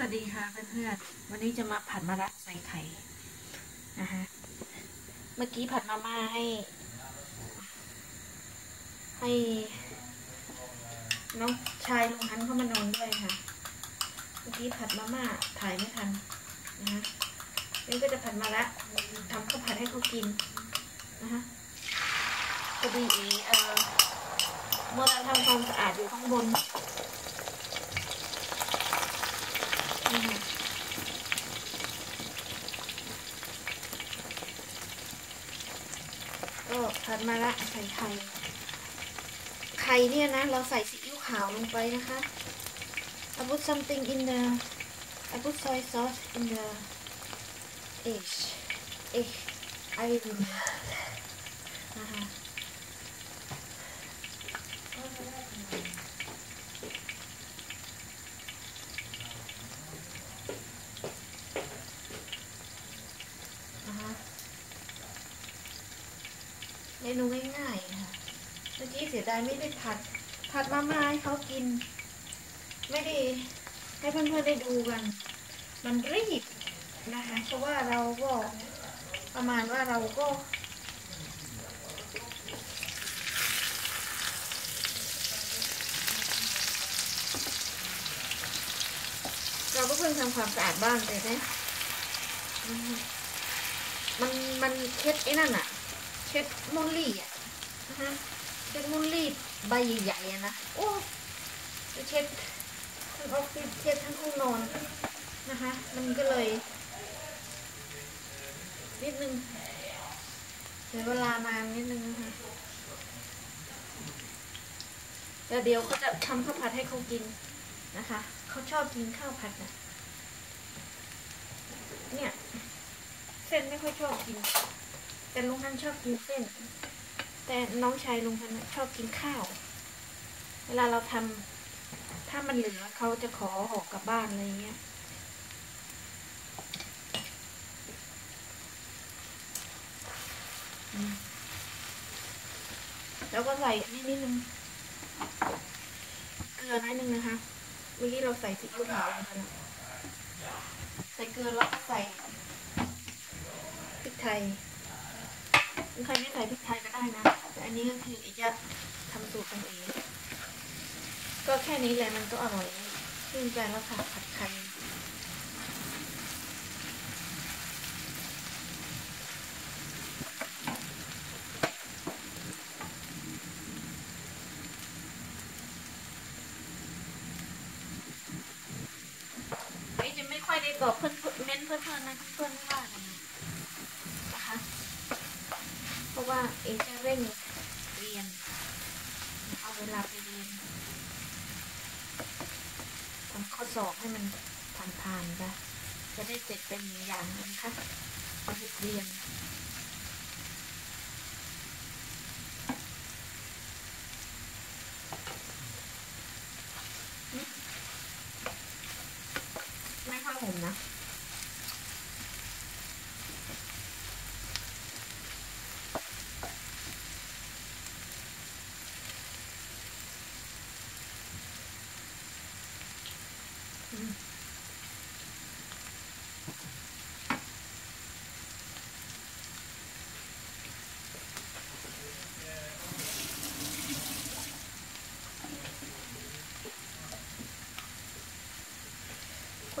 วัสดีค่ะเพื่อนๆ วันนี้จะมาผัดมะระใส่ไข่นะคะเมื่อกี้ผัดมาม่าให้ ให้น้องชายลุงฮันเข้ามานอนด้วยค่ะ เมื่อกี้ผัดมาม่าถ่ายไม่ทันนะคะนี่ก็จะผัดมาละทำข้าวผัดให้เขากินนะคะพอดีเออเมื่อเราทำความสะอาดอยู่ข้างบนค่ะ ถัดมาละใส่ไข่ ไข่เนี่ยนะ เราใส่ซีอิ๊วขาวลงไปนะคะ I put something in the I put soy sauce in the egg egg I will นะคะนะคะ มนูง่ายๆค่ะเมื่อกี้เสียดายไม่ได้ผัด ผัดมาม่าให้เขากิน ไม่ได้ให้เพื่อนๆได้ดูกัน มันรีบนะคะ เพราะว่าเราก็ประมาณว่าเราก็เราก็เพิ่งทำความสะอาดบ้านไปนะมมัน มันเช็ดไอ้นั่นอะ เช็ดมุลลี่อะนะฮะเช็ดมุลลี่ใบใหญ่ๆอะนะโอ้จะเช็ดทั้งออฟฟิศเช็ดทั้งห้องนอนนะคะมันก็เลย นิดนึงเดี๋ยวเวลานานนิดนึงนะคะแต่เดี๋ยวเขาจะทำข้าวผัดให้เขากินนะคะ เขาชอบกินข้าวผัดนะเนี่ย เส้นไม่ค่อยชอบกิน แต่ลุงทันชอบกินเส้น แต่น้องชายลุงทันน่ะชอบกินข้าว เวลาเราทำถ้ามันเหลือเขาจะขอห่อกลับบ้านอะไรเงี้ยแล้วก็ใส่นิดนึงเกลือนิดนึงนะคะเมื่อกี้เราใส่ซีอิ๊วขาวลงไปแล้วใส่เกลือแล้วก็ใส่พริกไทย ใครไม่ใส่พริกไทยก็ได้นะ แต่อันนี้ก็คืออีจะทำสูตรกันเอง ก็แค่นี้แหละมันก็อร่อยชื่นใจแล้วค่ะผัดไข่เอ้ยจะไม่ค่อยได้ตอบเพื่อนเม้นเพื่อนๆนะเพื่อนๆไม่ว่ากันนะนะคะ เพราะ ว่าเอจะเร่งเรียน เอาเวลาไปเรียนทำข้อสอบให้มันผ่านๆไปจะได้เสร็จเป็นอย่างนึงนะคะเอาบทเรียน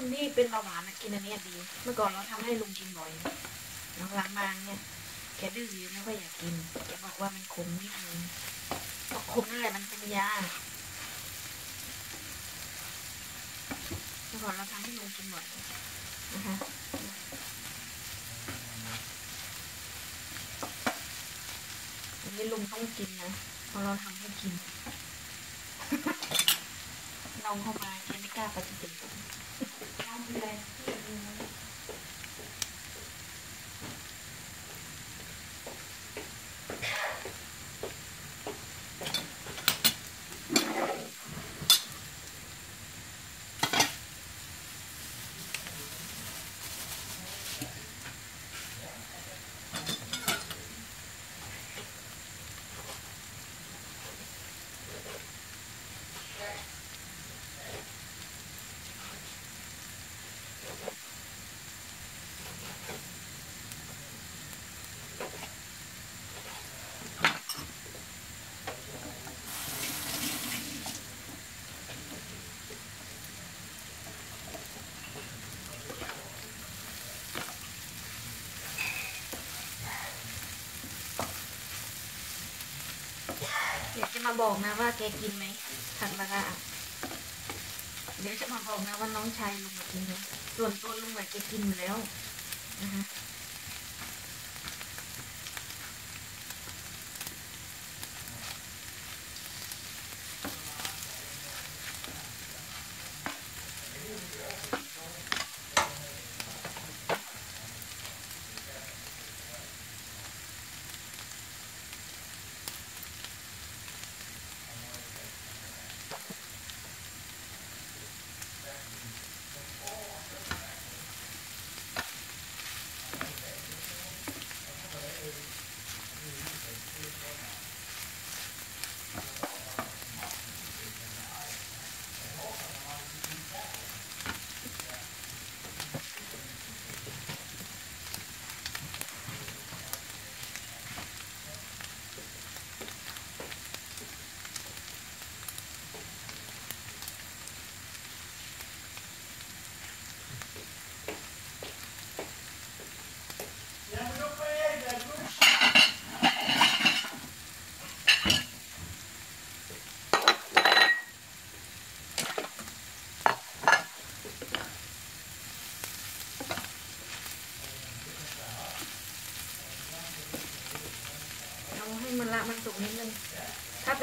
คนที่เป็นเบาหวานนะกินอันนี้ดี เมื่อก่อนเราทำให้ลุงกินบ่อยหลังๆมาเนี่ยแกดื้อไม่ค่อยอยากกินแกบอกว่ามันขมนิดนึงบอกขมนั่นแหละมันเป็นยาเมื่อก่อนเราทำให้ลุงกินบ่อยนะคะอันนี้ลุงต้องกินนะเพราะเราทำให้กินน้องเข้ามาแกไม่กล้าปฏิเสธ 对，嗯。 มาบอกนะว่าแกกินไหมผังละกะเดี๋ยวจะมาบอกนะว่าน้องชายลุงกินไหมส่วนตัวลุงอะแกกินอยู่แล้วนะคะ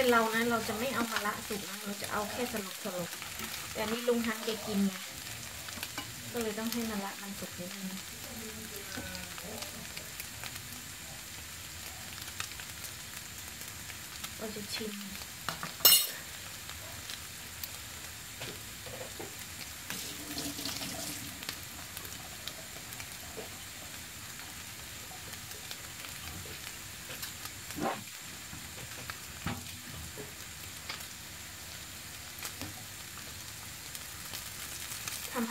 เป็นเรานะเราจะไม่เอามาละสุกนะเราจะเอาแค่สลบสลบแต่นี่ลุงทันแกกินไงก็เลยต้องให้มาละมันสุกนิดนึงเราจะชิม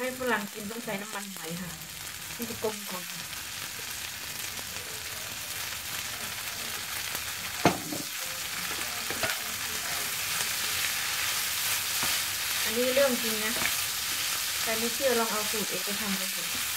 ให้ฝรั่งกินต้องใส่น้ำมันหอยค่ะที่จะกลมกล่อมอันนี้เรื่องจริงนะ แต่ไม่เชื่อลองเอาสูตรเองไปทำเลยสิ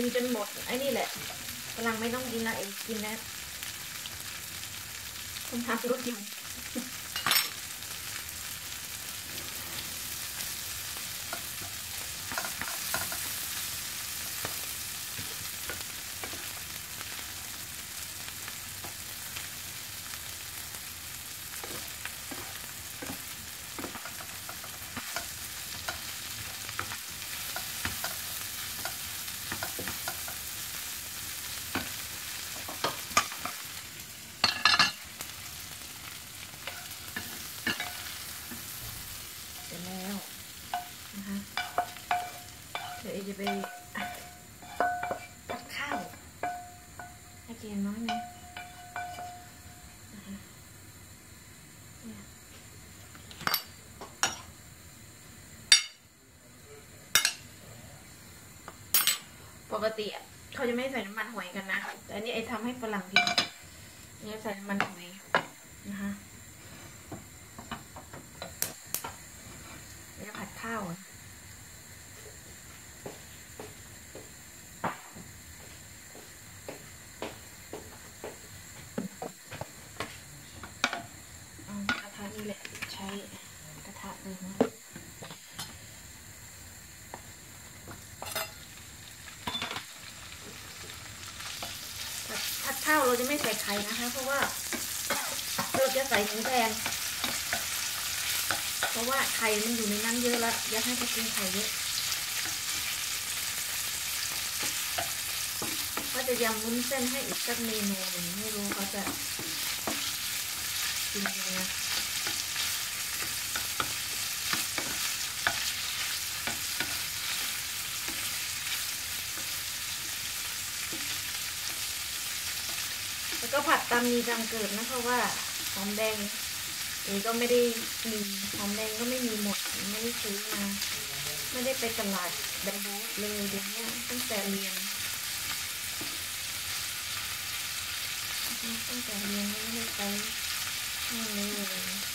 กินจนหมดไอ้นี่แหละกำลังไม่ต้องกินละเองกินแล้วคุณทักรู้จริงสร็จแล้วนะคะเดี๋ยวเอจะ ไปตักข้าวให้กินน้อยหนึงนะปกติเขาจะไม่ใส่น้ำมันหอยกันนะ แต่อันนี้ไอ้ทำให้ฝรั่งกินเนี่ยใส่น้ำมันหอยนะคะจะผัดข้าวอะเอากระทะนี่แหละ ใช้กระทะเลยนะผัดผัดข้าวเรา จะไม่ใส่ไข่นะคะ เพราะว่าเราจะใส่หมูแดงเพราะว่าไข่มันอยู่ในนั้นเยอะแล้วอยากให้เขากินไข่เยอะก็จะยำวุ้นเส้นให้อีกสักเมนูหนึ่งไม่รู้เขาจะกินยังไง แล้วก็ผัดตามมีตามเกิดนะเพราะว่าหอมแดงนี่ก็ไม่ได้มีหอมแดงก็ไม่มีหมดไม่ได้ซื้อมาไม่ได้ไปตลาดแบงบูเลยเดี๋ยวนี้ตั้งแต่เรียนตั้งแต่เรียนไม่ได้ไปนั่นเลย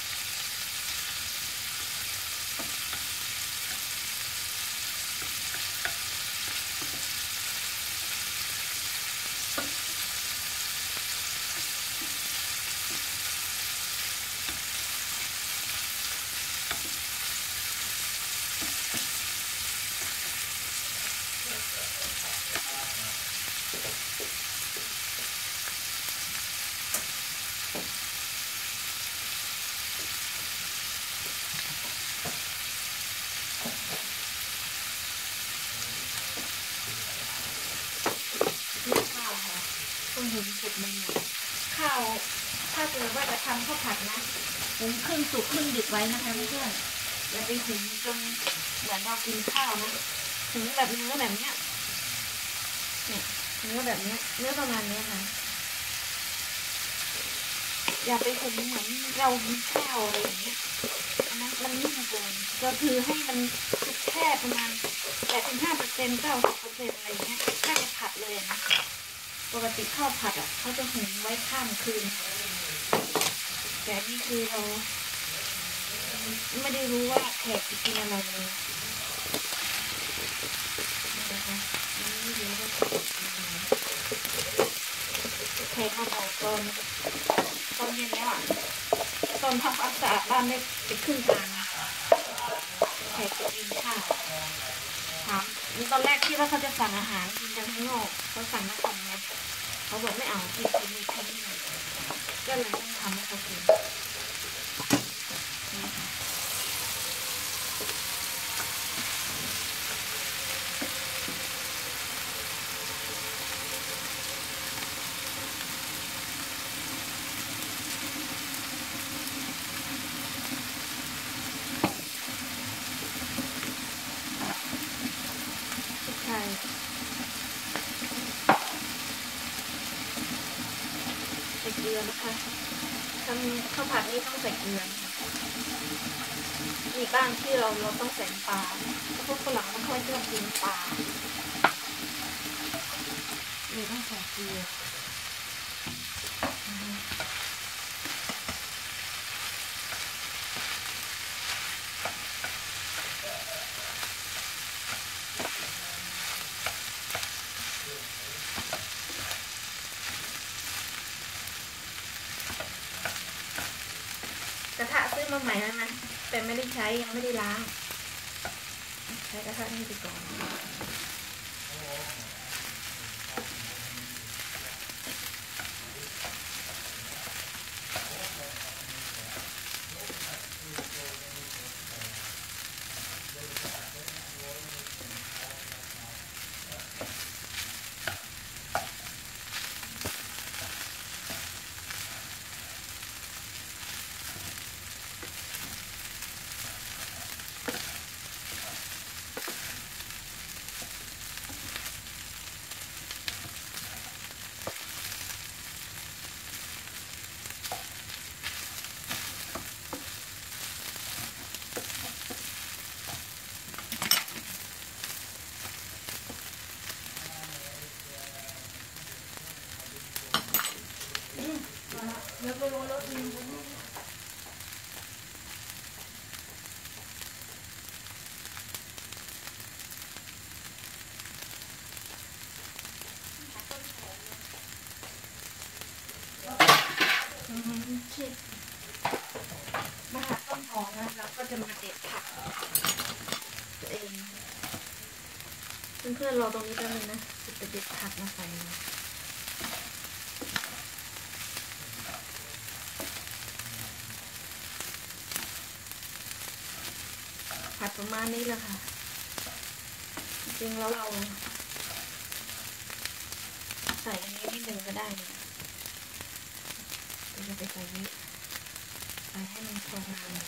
นี่ข้าวค่ะต้องหุงสุกใหม่ๆข้าว ถ้าเกิดว่าจะทำข้าวผัดนะ หุงครึ่งสุกครึ่งดิบไว้นะคะเพื่อนอย่าไปหุงจนเหมือนเรากินข้าวนะหุงแบบเนื้อแบบเนี้ยเนี่ยเนื้อแบบเนี้ยเนื้อประมาณเนี้ยค่ะ อย่าไปหุงเหมือนเรากินข้าวอะไรอย่างเงี้ยอันนั้นมันนิ่มเกินก็คือให้มันสุกแค่ประมาณแปดถึงห้าเปอร์เซ็นต์เก้าสิบเปอร์เซ็นต์อะไรอย่างเงี้ยถ้าจะผัดเลยนะปกติข้าวผัดอะเขาจะหุงไว้ข้ามคืน แต่นี่คือเราไม่ได้รู้ว่าแขกจะกินอะไรเลยนะคะไม่รู้ว่าแขกกินอะไรแขกมาบอกตอนตอนเย็นแล้วอะตอนทำความสะอาดบ้านได้ไปครึ่งทางแขกจะกินข้าวถามตอนแรกที่ว่าเขาจะสั่งอาหารกินกันข้างนอกเขาสั่งมาสองเม็ดเขาบอกไม่เอากินกินมีแค่นี้ก็เลย ต้องทำให้เขากินนี่ค่ะ ใช่ใส่เกลือนะคะทำข้าวผัดนี่ต้องใส่เกลือนะคะมีบ้างที่เราเรา ต้องใส่ปลาเพราะพวกฝรั่งไม่ค่อยชอบกินปลาเลยต้องใส่เกลือกระทะซื้อมาใหม่แล้วนะ แต่ไม่ได้ใช้ยังไม่ได้ล้าง ใช้กระทะนี่ไปก่อน เดี๋ยวไปลงรถดีกว่านี้อื มใช่มาหาต้นหอมนะเราก็จะมาเด็ดผักตัวเองเพื่อนๆรอตรงนี้แป๊บนึงนะจะเด็ดผักมาใส่ผัดประมาณนี้แหละค่ะ จริงแล้วเรา ใส่อันนี้นิดนึงก็ได้นะ เราจะไปใส่นี้ใส่ให้มันพองามเลย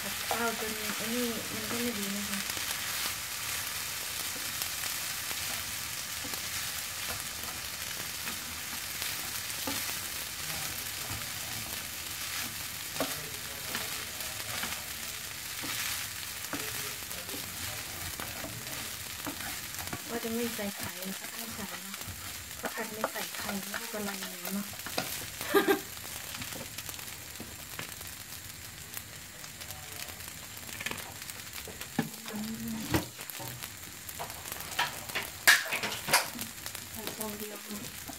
ผัดข้าวจนอันนี้มันก็ไม่ดีนะคะ ผ ยังไม่ใส่ไข่เขาให้ใส่นะเขาอัดไม่ใส่ไข่ไม่รู้อะไรอย่างเนาะ ใส่ฟองเดียวพอนะคะ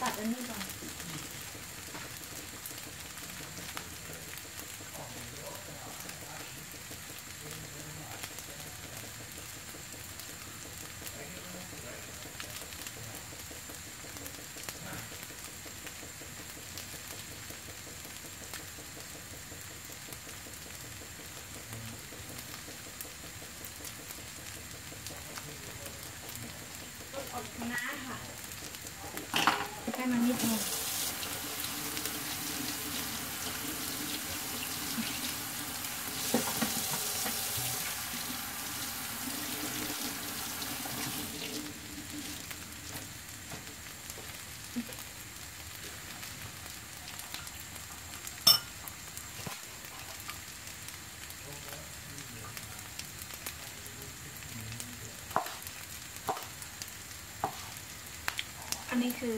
ตัดอันนี้ก่อนต้นอดคณะค่ะ แค่มันนิดนึง อันนี้คือ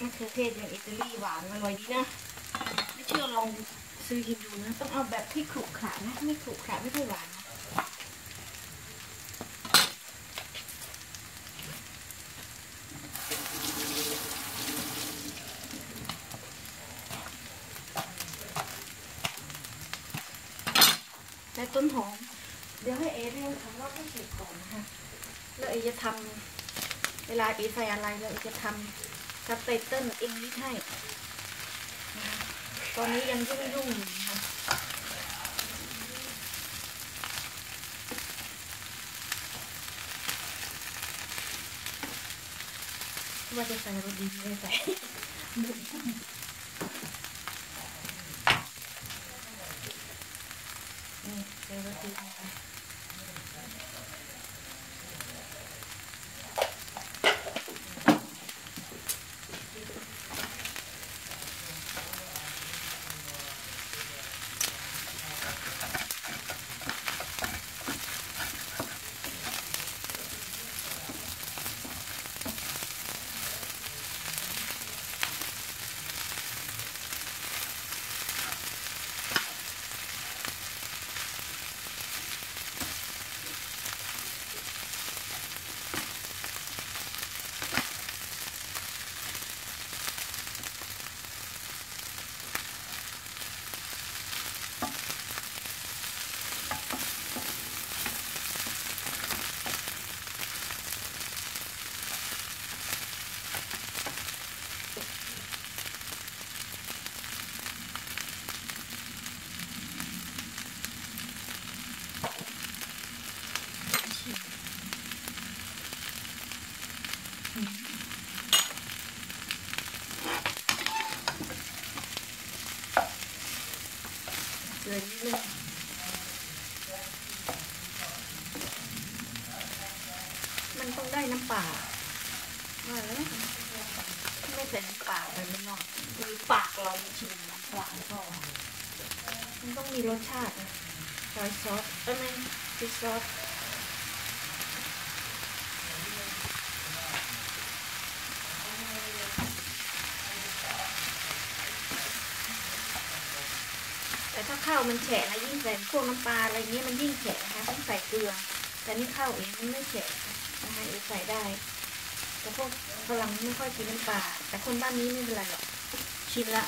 มะเขือเทศอย่างอิตาลีหวานอร่อยดีนะ ไม่เชื่อลองซื้อกินดูนะ ต้องเอาแบบที่ขรุขระนะ ไม่ขรุขระไม่ค่อยหวานนะและต้นหอม เดี๋ยวให้เอเรียนคำว่าก็เสร็จก่อนนะคะ แล้วเอจะทำเวลาเอใส่อะไรแล้วเอจะทำ ซับไตเติลอังนิดให้ ตอนนี้ยังยุ่งยุ่งอยู่นะคะว่าจะใส่รถดีไม่ใส่ มันแฉะนะยิ่งใส่พวกน้ำปลาอะไรเงี้ยมันยิ่งแฉะนะคะต้องใส่เกลือ แต่นี่ข้าวเองมันไม่แฉะนะคะเอใส่ได้ แต่พวกฝรั่งไม่ค่อยกินน้ำปลาแต่คนบ้านนี้ไม่เป็นไรหรอกชินละ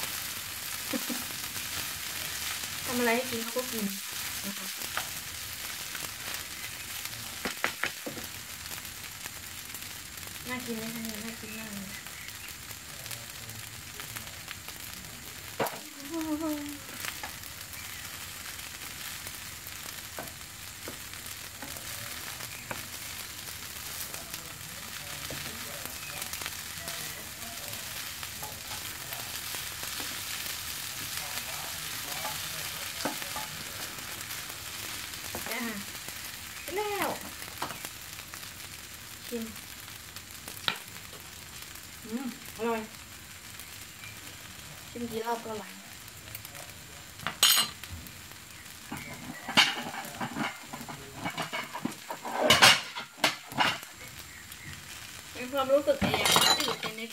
ทำอะไรให้กินเขาก็กินนะคะน่ากินไหมคะเนี่ยน่ากินมากเลย อะไปแล้ว ชิมอืมอร่อยชิมกี่รอบก็อร่อยมีความรู้สึกเองจืดไปนิด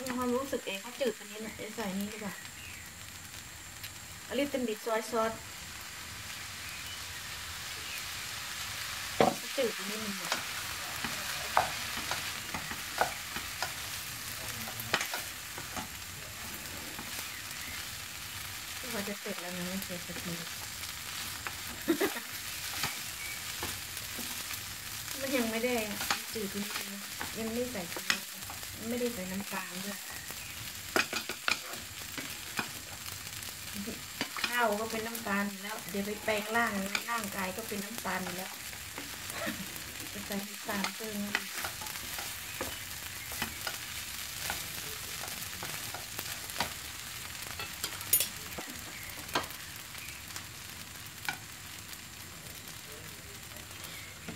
มีความรู้สึกเองเขาจืดไปนิดหน่อยเดี๋ยใส่นี่ดีกว่าอลิตเติ้ลบิดซอยซอส จืดนิดนึงอะกว่าจะเสร็จแล้วนะไม่เสร็จสักทีมันยังไม่ได้จืดจริงๆยังไม่ใส่ไม่ได้ใส่น้ำตาลด้วยข้าวก็เป็นน้ำตาลแล้ว เดี๋ยวไปแปลงร่างร่างกายก็เป็นน้ำตาลแล้ว ใส่น้ำตาลเพิ่มอีก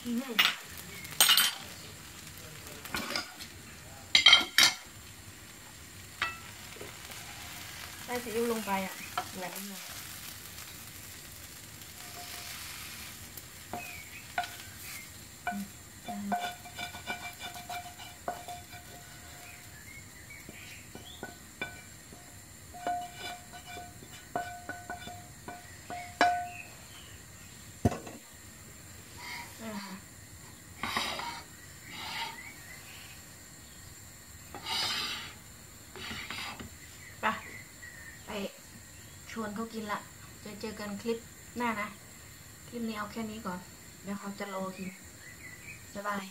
อืมใส่ซีอิ๊วลงไปอะแหลมเลยอืมอ่าไปไปช วนเขากินละจะเจอกันคลิปหน้านะ คลิปนี้เอาแค่นี้ก่อน เดี๋ยวเขาจะรอกิน บ๊ายบาย